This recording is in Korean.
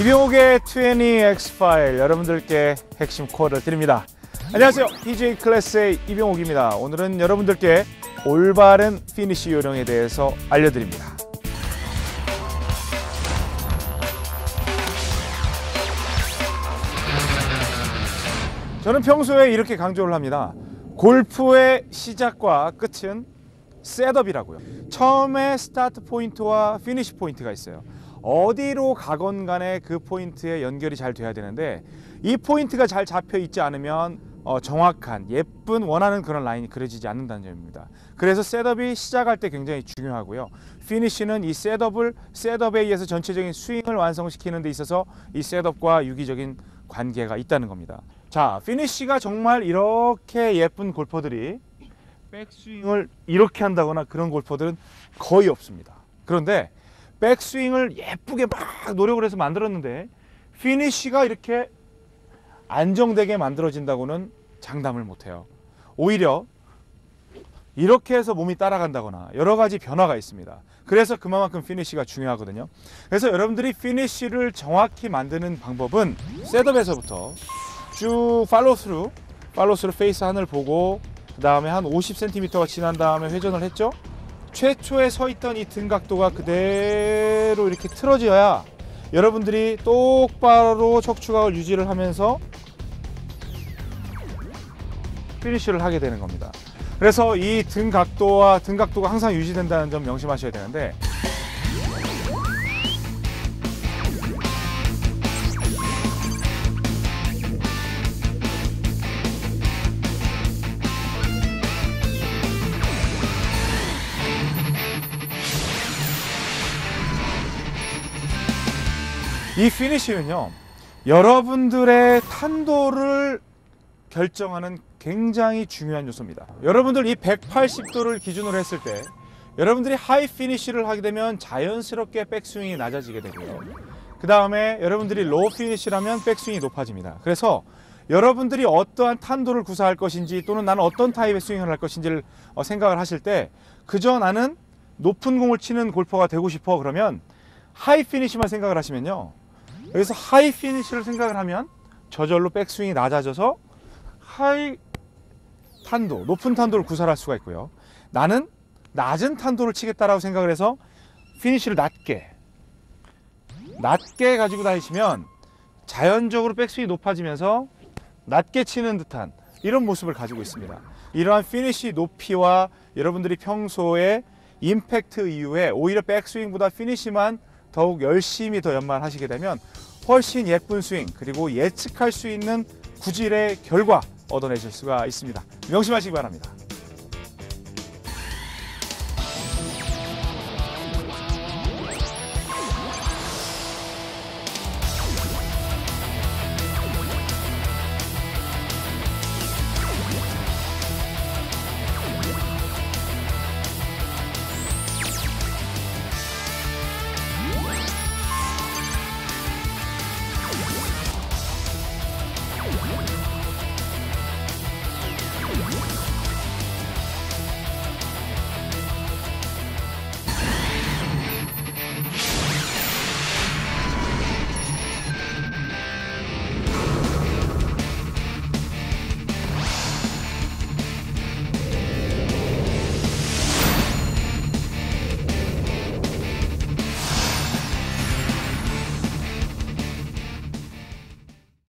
이병옥의 20X 파일 여러분들께 핵심 코어를 드립니다. 안녕하세요. PGA 클래스의 이병옥입니다. 오늘은 여러분들께 올바른 피니시 요령에 대해서 알려드립니다. 저는 평소에 이렇게 강조를 합니다. 골프의 시작과 끝은 setup이라고요. 처음에 스타트 포인트와 피니시 포인트가 있어요. 어디로 가건 간에 그 포인트에 연결이 잘 돼야 되는데 이 포인트가 잘 잡혀 있지 않으면 어, 정확한 예쁜 원하는 그런 라인이 그려지지 않는다는 점입니다. 그래서 setup이 시작할 때 굉장히 중요하고요. 피니쉬는 이 setup을 setup에 의해서 전체적인 스윙을 완성시키는 데 있어서 이 setup과 유기적인 관계가 있다는 겁니다. 자, 피니쉬가 정말 이렇게 예쁜 골퍼들이 백스윙을 이렇게 한다거나 그런 골퍼들은 거의 없습니다. 그런데 백스윙을 예쁘게 막 노력을 해서 만들었는데 피니쉬가 이렇게 안정되게 만들어진다고는 장담을 못해요. 오히려 이렇게 해서 몸이 따라간다거나 여러 가지 변화가 있습니다. 그래서 그만큼 피니쉬가 중요하거든요. 그래서 여러분들이 피니쉬를 정확히 만드는 방법은 setup에서부터 쭉 follow through, follow through 페이스 하늘 보고 그 다음에 한 50cm가 지난 다음에 회전을 했죠. 최초에 서 있던 이 등 각도가 그대로 이렇게 틀어져야 여러분들이 똑바로 척추각을 유지를 하면서 피니쉬를 하게 되는 겁니다. 그래서 이 등 각도와 등 각도가 항상 유지된다는 점 명심하셔야 되는데 이 피니쉬는요 여러분들의 탄도를 결정하는 굉장히 중요한 요소입니다. 여러분들 이 180도를 기준으로 했을 때 여러분들이 high finish를 하게 되면 자연스럽게 백스윙이 낮아지게 되고요. 그 다음에 여러분들이 low finish라면 백스윙이 높아집니다. 그래서 여러분들이 어떠한 탄도를 구사할 것인지 또는 나는 어떤 타입의 스윙을 할 것인지를 어, 생각을 하실 때 그저 나는 높은 공을 치는 골퍼가 되고 싶어 그러면 high finish만 생각을 하시면요 여기서 high finish를 생각을 하면 저절로 백스윙이 낮아져서 high 탄도, 높은 탄도를 구사할 수가 있고요. 나는 낮은 탄도를 치겠다라고 생각을 해서 피니쉬를 낮게 낮게 가지고 다니시면 자연적으로 백스윙이 높아지면서 낮게 치는 듯한 이런 모습을 가지고 있습니다. 이러한 피니쉬 높이와 여러분들이 평소에 임팩트 이후에 오히려 백스윙보다 피니쉬만 더욱 열심히 더 연마하시게 되면 훨씬 예쁜 스윙 그리고 예측할 수 있는 구질의 결과 얻어내실 수가 있습니다. 명심하시기 바랍니다.